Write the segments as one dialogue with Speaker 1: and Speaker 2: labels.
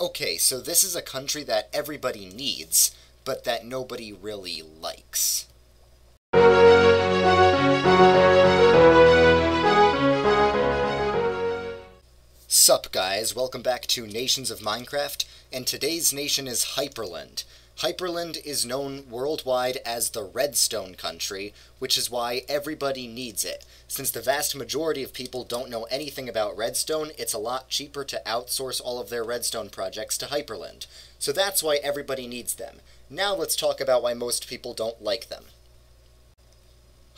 Speaker 1: Okay, so this is a country that everybody needs, but that nobody really likes. Sup guys, welcome back to Nations of Minecraft, and today's nation is Hyperland. Hyperland is known worldwide as the Redstone Country, which is why everybody needs it. Since the vast majority of people don't know anything about redstone, it's a lot cheaper to outsource all of their redstone projects to Hyperland. So that's why everybody needs them. Now let's talk about why most people don't like them.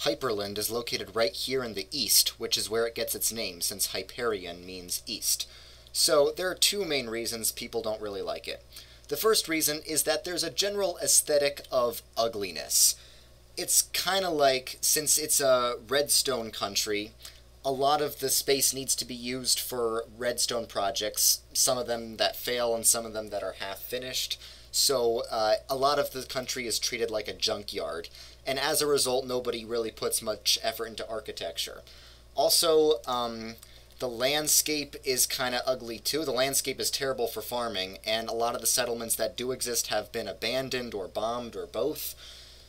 Speaker 1: Hyperland is located right here in the east, which is where it gets its name, since Hyperion means east. So there are two main reasons people don't really like it. The first reason is that there's a general aesthetic of ugliness. It's kind of like, since it's a redstone country, a lot of the space needs to be used for redstone projects, some of them that fail and some of them that are half finished. So uh, a lot of the country is treated like a junkyard, and as a result, nobody really puts much effort into architecture. Also, um, the landscape is kind of ugly too. The landscape is terrible for farming, and a lot of the settlements that do exist have been abandoned or bombed or both.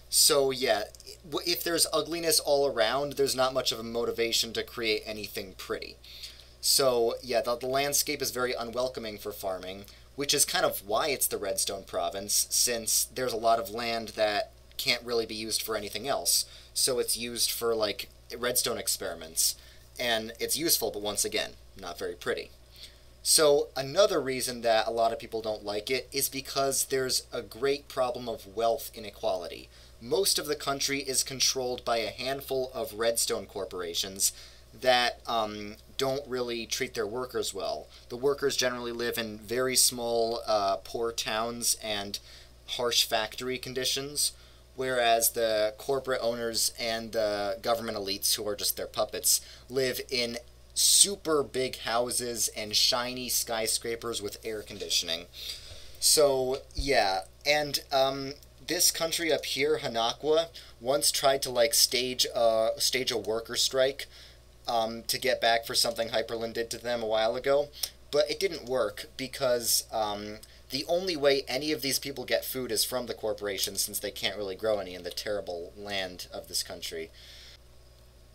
Speaker 1: So yeah, if there's ugliness all around, there's not much of a motivation to create anything pretty. So yeah, the, the landscape is very unwelcoming for farming, which is kind of why it's the Redstone Province, since there's a lot of land that can't really be used for anything else. So it's used for like redstone experiments and it's useful, but once again, not very pretty. So another reason that a lot of people don't like it is because there's a great problem of wealth inequality. Most of the country is controlled by a handful of redstone corporations that um, don't really treat their workers well. The workers generally live in very small, uh, poor towns and harsh factory conditions, whereas the corporate owners and the government elites, who are just their puppets, live in super big houses and shiny skyscrapers with air conditioning. So, yeah, and um, this country up here, Hanakwa, once tried to like stage a stage a worker strike um, to get back for something Hyperland did to them a while ago, but it didn't work because um, the only way any of these people get food is from the corporation since they can't really grow any in the terrible land of this country.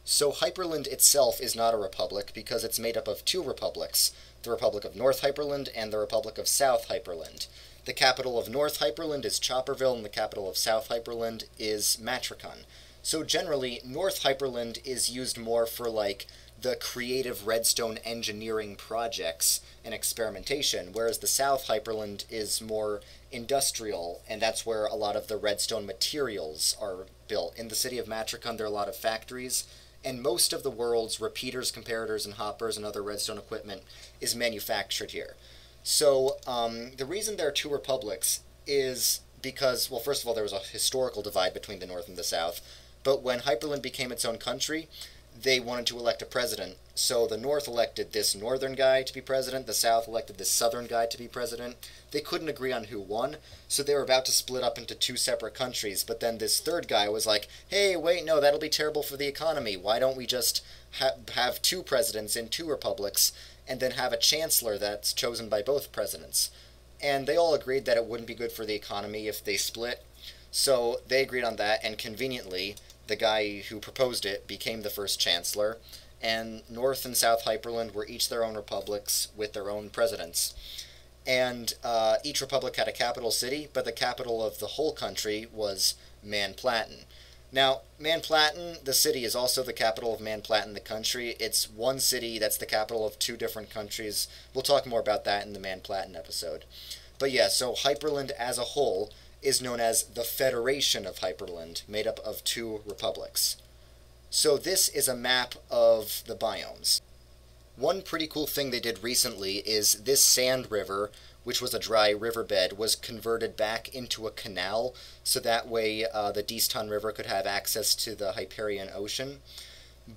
Speaker 1: So Hyperland itself is not a republic because it's made up of two republics, the Republic of North Hyperland and the Republic of South Hyperland. The capital of North Hyperland is Chopperville and the capital of South Hyperland is Matricon. So generally, North Hyperland is used more for like the creative redstone engineering projects and experimentation, whereas the South Hyperland is more industrial, and that's where a lot of the redstone materials are built. In the city of Matricon, there are a lot of factories, and most of the world's repeaters, comparators, and hoppers and other redstone equipment is manufactured here. So um, the reason there are two republics is because, well, first of all, there was a historical divide between the North and the South, but when Hyperland became its own country, they wanted to elect a president. So the North elected this northern guy to be president, the South elected this southern guy to be president. They couldn't agree on who won, so they were about to split up into two separate countries. But then this third guy was like, hey, wait, no, that'll be terrible for the economy. Why don't we just ha- have two presidents in two republics and then have a chancellor that's chosen by both presidents? And they all agreed that it wouldn't be good for the economy if they split. So they agreed on that, and conveniently, the guy who proposed it became the first chancellor, and North and South Hyperland were each their own republics with their own presidents. And uh, each republic had a capital city, but the capital of the whole country was Manplatin. Now, Manplatin, the city, is also the capital of Manplatin, the country. It's one city that's the capital of two different countries. We'll talk more about that in the Manplatin episode. But yeah, so Hyperland as a whole is known as the Federation of Hyperland, made up of two republics. So this is a map of the biomes. One pretty cool thing they did recently is this sand river, which was a dry riverbed, was converted back into a canal, so that way uh, the Deeston River could have access to the Hyperion Ocean.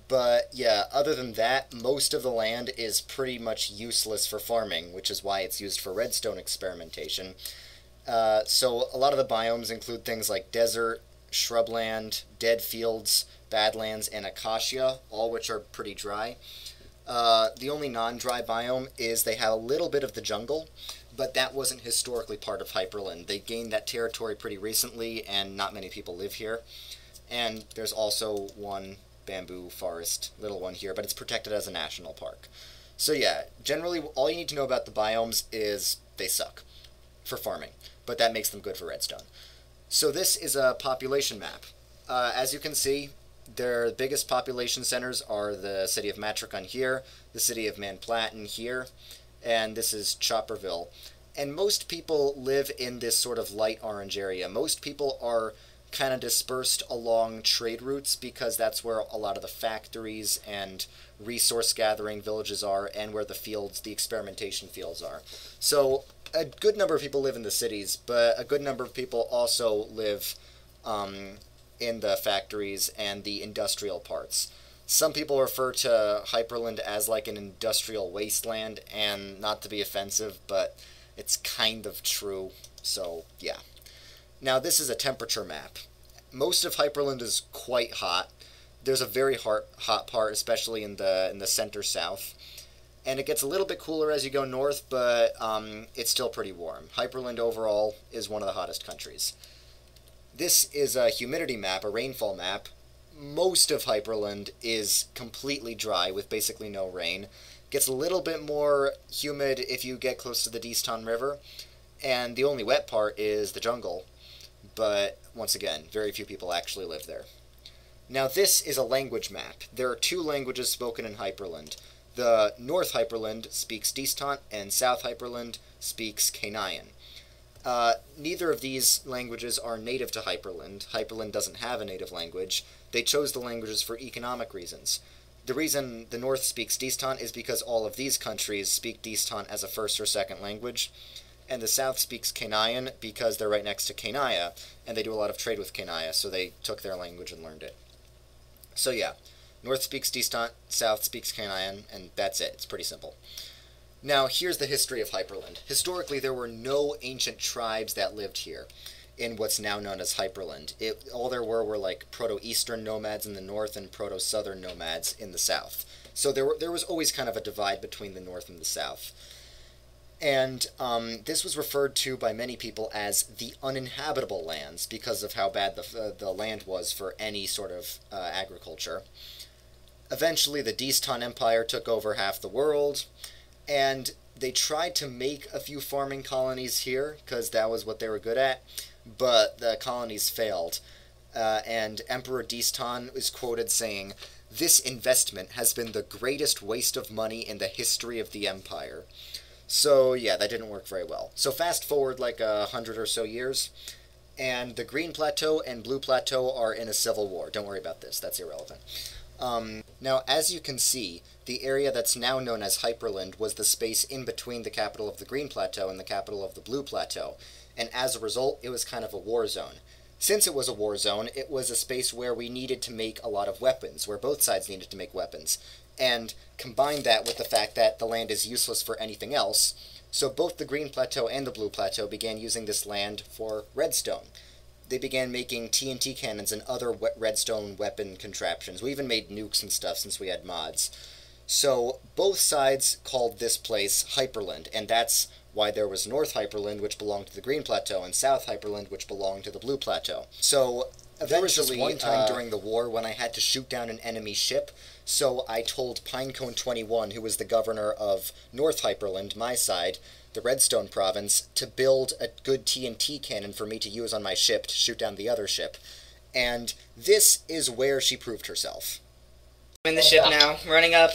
Speaker 1: But yeah, other than that, most of the land is pretty much useless for farming, which is why it's used for redstone experimentation. Uh, so a lot of the biomes include things like desert, shrubland, dead fields, badlands, and acacia, all which are pretty dry. Uh, the only non-dry biome is they have a little bit of the jungle, but that wasn't historically part of Hyperland. They gained that territory pretty recently, and not many people live here. And there's also one bamboo forest, little one here, but it's protected as a national park. So yeah, generally all you need to know about the biomes is they suck for farming, but that makes them good for redstone. So this is a population map. Uh, as you can see, their biggest population centers are the city of Matricon here, the city of Manplatin here, and this is Chopperville. And most people live in this sort of light orange area. Most people are kind of dispersed along trade routes because that's where a lot of the factories and resource gathering villages are and where the fields, the experimentation fields are. So a good number of people live in the cities, but a good number of people also live um, in the factories and the industrial parts. Some people refer to Hyperland as like an industrial wasteland, and not to be offensive, but it's kind of true, so yeah. Now, this is a temperature map. Most of Hyperland is quite hot. There's a very hot, hot part, especially in the in the center south. And it gets a little bit cooler as you go north, but um, it's still pretty warm. Hyperland overall is one of the hottest countries. This is a humidity map, a rainfall map. Most of Hyperland is completely dry with basically no rain. Gets a little bit more humid if you get close to the Deeston River, and the only wet part is the jungle. But once again, very few people actually live there. Now this is a language map. There are two languages spoken in Hyperland. The North Hyperland speaks Deestant, and South Hyperland speaks Canaan. Uh, neither of these languages are native to Hyperland. Hyperland doesn't have a native language. They chose the languages for economic reasons. The reason the North speaks Deestant is because all of these countries speak Deestant as a first or second language, and the South speaks Canaan because they're right next to Canaya, and they do a lot of trade with Canaya, so they took their language and learned it. So yeah, North speaks Deestant, South speaks Canaan, and that's it. It's pretty simple. Now, here's the history of Hyperland. Historically, there were no ancient tribes that lived here in what's now known as Hyperland. It, all there were were like proto-eastern nomads in the north and proto-southern nomads in the south. So there, were, there was always kind of a divide between the north and the south. And um, this was referred to by many people as the uninhabitable lands because of how bad the, uh, the land was for any sort of uh, agriculture. Eventually, the Deeston Empire took over half the world, and they tried to make a few farming colonies here because that was what they were good at, but the colonies failed. Uh, and Emperor Deeston is quoted saying, This investment has been the greatest waste of money in the history of the empire. So, yeah, that didn't work very well. So, fast forward like a hundred or so years, and the Green Plateau and Blue Plateau are in a civil war. Don't worry about this, that's irrelevant. Um, now, as you can see, the area that's now known as Hyperland was the space in between the capital of the Green Plateau and the capital of the Blue Plateau, and as a result, it was kind of a war zone. Since it was a war zone, it was a space where we needed to make a lot of weapons, where both sides needed to make weapons. And combine that with the fact that the land is useless for anything else, so both the Green Plateau and the Blue Plateau began using this land for redstone they began making TNT cannons and other redstone weapon contraptions. We even made nukes and stuff since we had mods. So both sides called this place Hyperland, and that's why there was North Hyperland, which belonged to the Green Plateau, and South Hyperland, which belonged to the Blue Plateau. So there was just one time uh, during the war when I had to shoot down an enemy ship, so I told Pinecone 21, who was the governor of North Hyperland, my side, the Redstone province, to build a good TNT cannon for me to use on my ship to shoot down the other ship. And this is where she proved herself.
Speaker 2: I'm in the ship now, running up.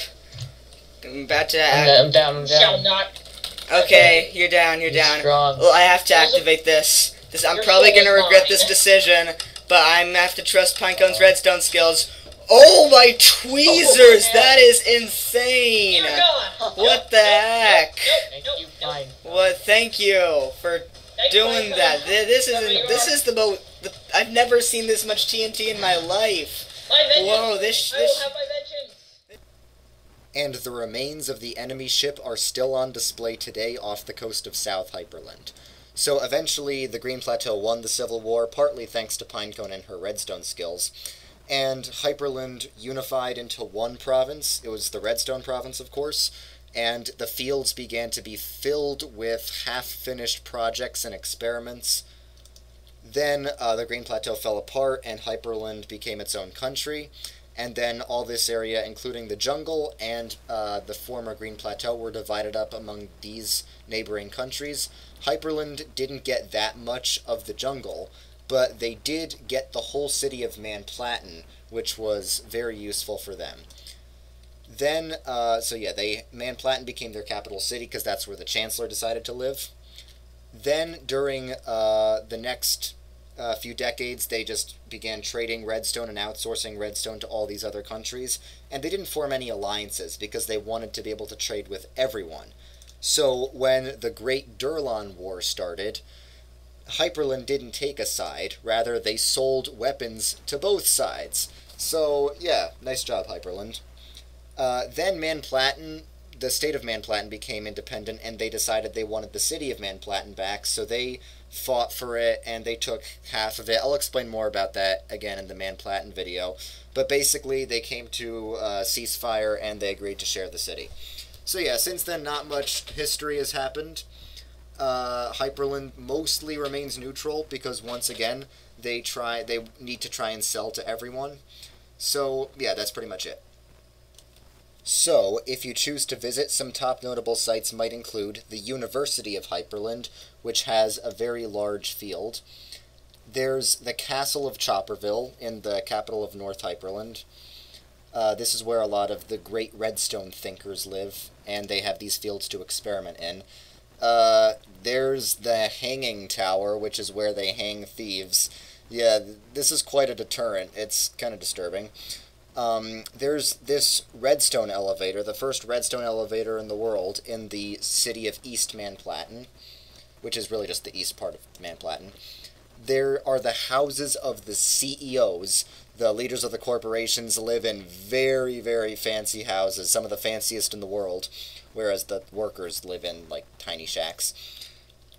Speaker 2: I'm about to.
Speaker 3: I'm, I'm down. I'm down. Shall
Speaker 2: not. Okay, you're down. You're down. Strong. Well, I have to activate this. This I'm probably gonna regret this decision, but I'm have to trust Pinecone's redstone skills. Oh my tweezers! Oh, that is insane! What the heck? What? Thank you for doing that. This is this is the most. I've never seen this much TNT in my life. Whoa! This this.
Speaker 1: And the remains of the enemy ship are still on display today off the coast of South Hyperland. So eventually, the Green Plateau won the Civil War, partly thanks to Pinecone and her redstone skills. And Hyperland unified into one province. It was the Redstone province, of course, and the fields began to be filled with half finished projects and experiments. Then uh, the Green Plateau fell apart, and Hyperland became its own country. And then all this area, including the jungle and uh, the former Green Plateau, were divided up among these neighboring countries. Hyperland didn't get that much of the jungle, but they did get the whole city of Manplattan, which was very useful for them. Then, uh, so yeah, they Manplattan became their capital city because that's where the Chancellor decided to live. Then, during uh, the next uh, few decades, they just began trading redstone and outsourcing redstone to all these other countries, and they didn't form any alliances because they wanted to be able to trade with everyone. So, when the Great Durlan War started, Hyperland didn't take a side, rather, they sold weapons to both sides. So, yeah, nice job, Hyperland. Uh, then Manplattan, the state of Manplattan became independent, and they decided they wanted the city of Manplattan back, so they fought for it, and they took half of it. I'll explain more about that again in the Manplattan video. But basically, they came to a ceasefire, and they agreed to share the city. So yeah, since then, not much history has happened uh, Hyperland mostly remains neutral because once again they try they need to try and sell to everyone. So yeah, that's pretty much it. So, if you choose to visit, some top notable sites might include the University of Hyperland, which has a very large field. There's the Castle of Chopperville in the capital of North Hyperland. Uh, this is where a lot of the great redstone thinkers live, and they have these fields to experiment in. Uh, there's the hanging tower, which is where they hang thieves. Yeah, this is quite a deterrent. It's kind of disturbing. Um, there's this redstone elevator, the first redstone elevator in the world, in the city of East Manplattan, which is really just the east part of Manplattan. There are the houses of the CEOs. The leaders of the corporations live in very, very fancy houses, some of the fanciest in the world, whereas the workers live in, like, tiny shacks.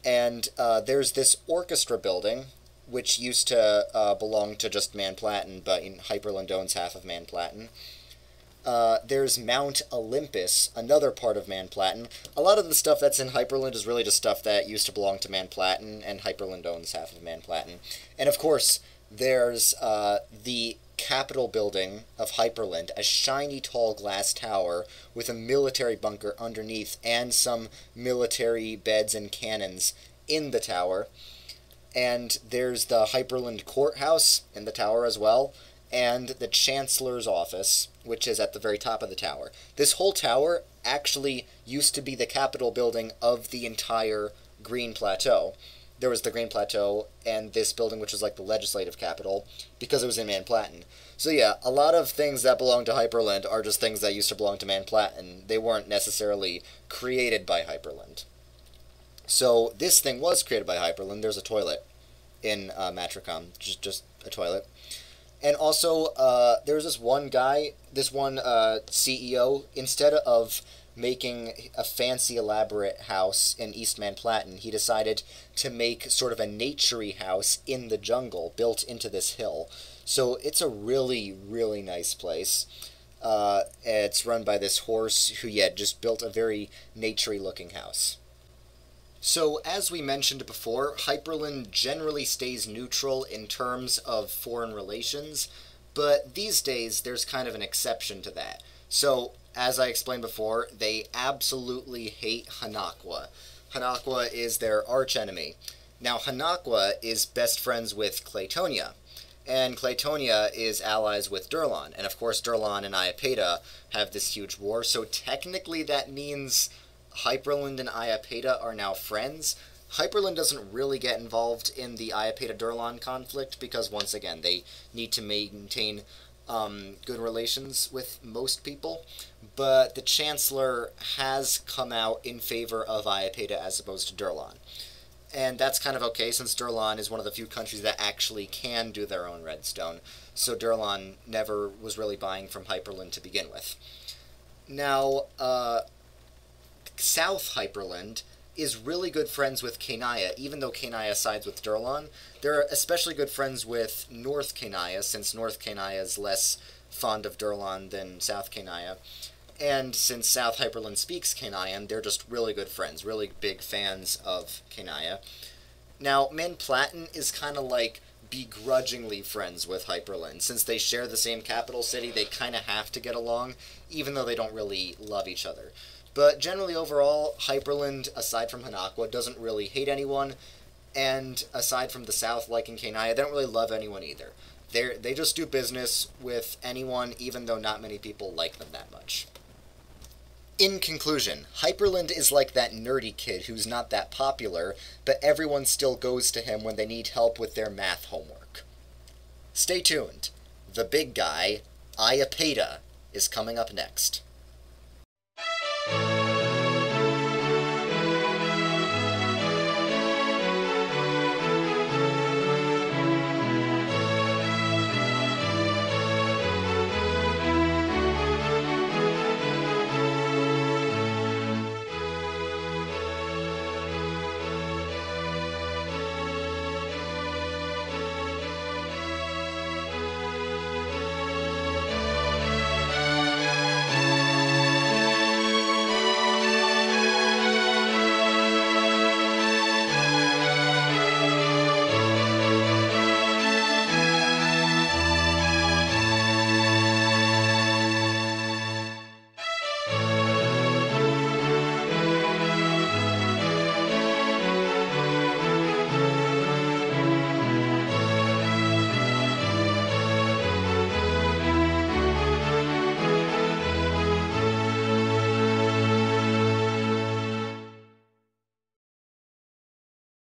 Speaker 1: And uh, there's this orchestra building, which used to uh, belong to just Manplattan, but in Hyperland owns half of Manplattan. Uh, there's Mount Olympus, another part of Manplattan. A lot of the stuff that's in Hyperland is really just stuff that used to belong to Manplattan, and Hyperland owns half of Manplattan. And of course, there's uh, the Capitol building of Hyperland, a shiny tall glass tower with a military bunker underneath and some military beds and cannons in the tower. And there's the Hyperland courthouse in the tower as well, and the Chancellor's office, which is at the very top of the tower. This whole tower actually used to be the Capitol building of the entire Green Plateau there was the Green Plateau and this building, which was like the legislative capital, because it was in Manplattan. So yeah, a lot of things that belong to Hyperland are just things that used to belong to Manplattan. They weren't necessarily created by Hyperland. So this thing was created by Hyperland. There's a toilet in uh, Matricon, just just a toilet. And also, uh, there was this one guy, this one uh, CEO. Instead of making a fancy, elaborate house in East Manplattan, he decided to make sort of a naturey house in the jungle built into this hill. So it's a really, really nice place. Uh, it's run by this horse who, yeah, just built a very naturey looking house. So, as we mentioned before, Hyperland generally stays neutral in terms of foreign relations, but these days there's kind of an exception to that. So, as I explained before, they absolutely hate Hanakwa. Hanakwa is their archenemy. Now, Hanakwa is best friends with Claytonia, and Claytonia is allies with Durlan. And of course, Durlan and Iapeta have this huge war, so technically that means Hyperland and Iapeta are now friends. Hyperland doesn't really get involved in the Iapeta Durlan conflict because, once again, they need to maintain um, good relations with most people, but the Chancellor has come out in favor of Iapeta as opposed to Durlan. And that's kind of okay since Durlan is one of the few countries that actually can do their own redstone, so Durlan never was really buying from Hyperland to begin with. Now, uh, South Hyperland is really good friends with Kanaya, even though Kanaya sides with Durlan. They're especially good friends with North Kanaya, since North Kanaya is less fond of Durlan than South Kanaya. And since South Hyperland speaks Kanayan, they're just really good friends, really big fans of Kanaya. Now, Min Platin is kind of like begrudgingly friends with Hyperland. Since they share the same capital city, they kind of have to get along, even though they don't really love each other. But generally, overall, Hyperland, aside from Hanakwa, doesn't really hate anyone, and aside from the South, like in Kanaya, they don't really love anyone either. They they just do business with anyone, even though not many people like them that much. In conclusion, Hyperland is like that nerdy kid who's not that popular, but everyone still goes to him when they need help with their math homework. Stay tuned. The big guy, Iapeta, is coming up next.